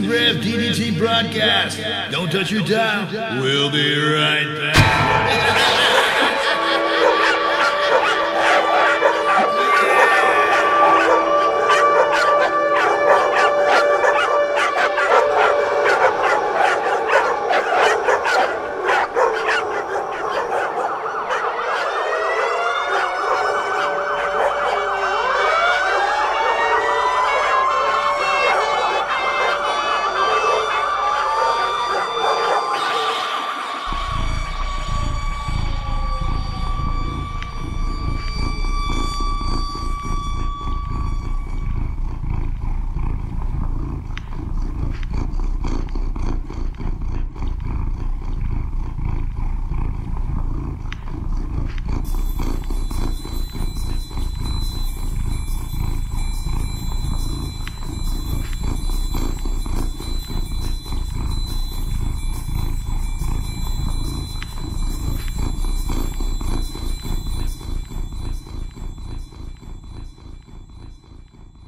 Deep Breath DDT broadcast. Don't touch your dial. We'll be right back.